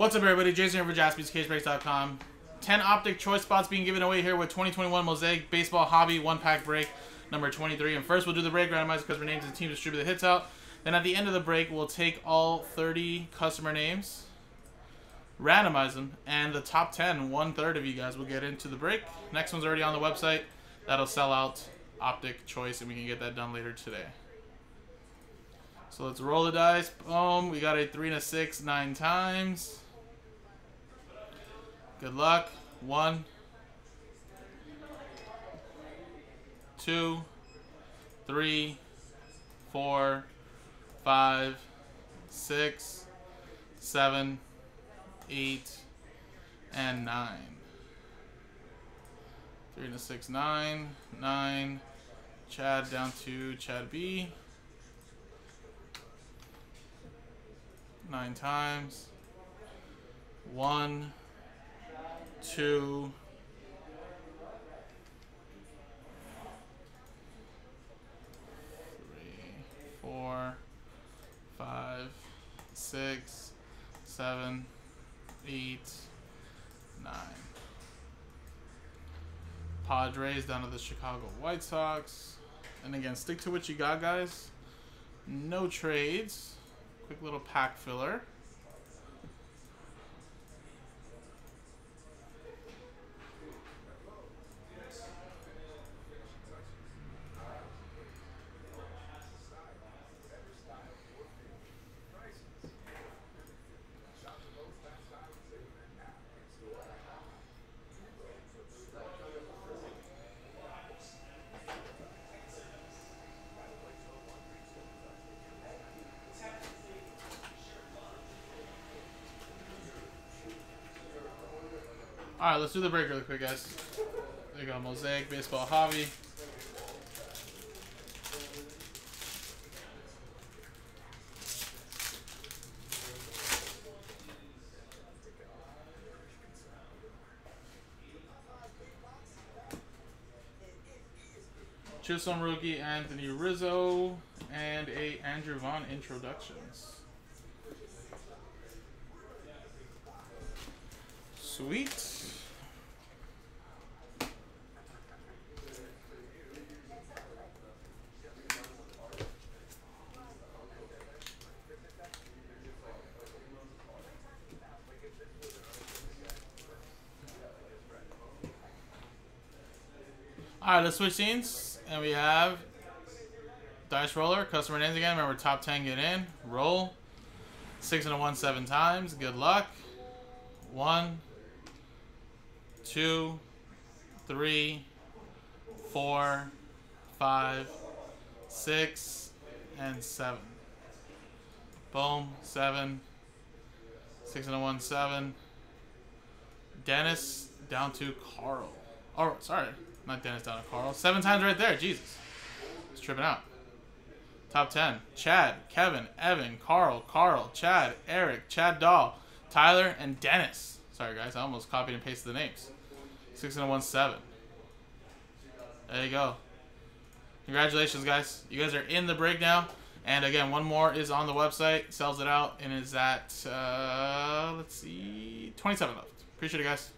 What's up, everybody? Jason here for JaspysCaseBreaks.com. 10 Optic Choice spots being given away here with 2021 Mosaic Baseball Hobby one pack break number 23. And first, we'll do the break randomizer because we're names the team distribute the hits out. Then at the end of the break, we'll take all 30 customer names, randomize them, and the top 10, one third of you guys will get into the break. Next one's already on the website. That'll sell out Optic Choice, and we can get that done later today. So let's roll the dice. Boom. We got a 3 and a 6 nine times. Good luck. One, two, three, four, five, six, seven, eight, and nine. Three to six, nine, nine. Chad down to Chad B. Nine times. One two, three, four, five, six, seven, eight, nine. Padres down to the Chicago White Sox. And again, stick to what you got, guys. No trades. Quick little pack filler. All right, let's do the break really quick, guys. There you go, Mosaic Baseball Hobby. Chisholm rookie Anthony Rizzo and a Andrew Vaughn introductions. Sweet. Alright, let's switch scenes. And we have Dice Roller, customer names again. Remember, top 10 get in. Roll. Six and a one, seven times. Good luck. One, two, three, four, five, six, and seven. Boom, seven, six and a one, seven. Dennis down to Carl. Oh, sorry. Not Dennis to Carl. Seven times right there. Jesus. It's tripping out. Top 10. Chad, Kevin, Evan, Carl, Carl, Chad, Eric, Chad Dahl, Tyler, and Dennis. Sorry, guys. I almost copied and pasted the names. Six and a one, seven. There you go. Congratulations, guys. You guys are in the break now. And again, one more is on the website. Sells it out and is at, uh, let's see, 27 left. Appreciate it, guys.